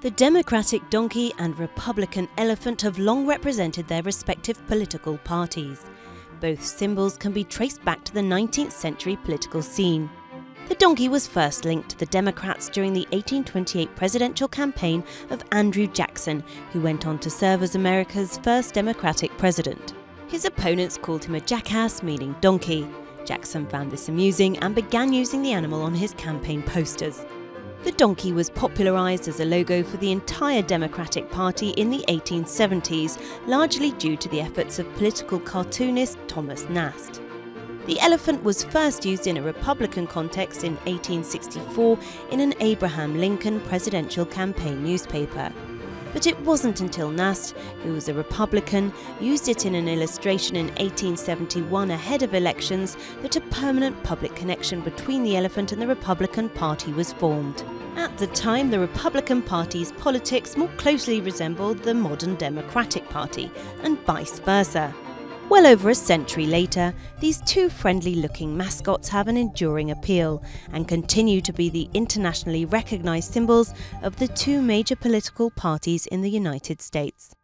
The Democratic donkey and Republican elephant have long represented their respective political parties. Both symbols can be traced back to the 19th century political scene. The donkey was first linked to the Democrats during the 1828 presidential campaign of Andrew Jackson, who went on to serve as America's first Democratic president. His opponents called him a jackass, meaning donkey. Jackson found this amusing and began using the animal on his campaign posters. The donkey was popularised as a logo for the entire Democratic Party in the 1870s, largely due to the efforts of political cartoonist Thomas Nast. The elephant was first used in a Republican context in 1864 in an Abraham Lincoln presidential campaign newspaper. But it wasn't until Nast, who was a Republican, used it in an illustration in 1871 ahead of elections that a permanent public connection between the elephant and the Republican Party was formed. At the time, the Republican Party's politics more closely resembled the modern Democratic Party, and vice versa. Well over a century later, these two friendly looking mascots have an enduring appeal and continue to be the internationally recognised symbols of the two major political parties in the United States.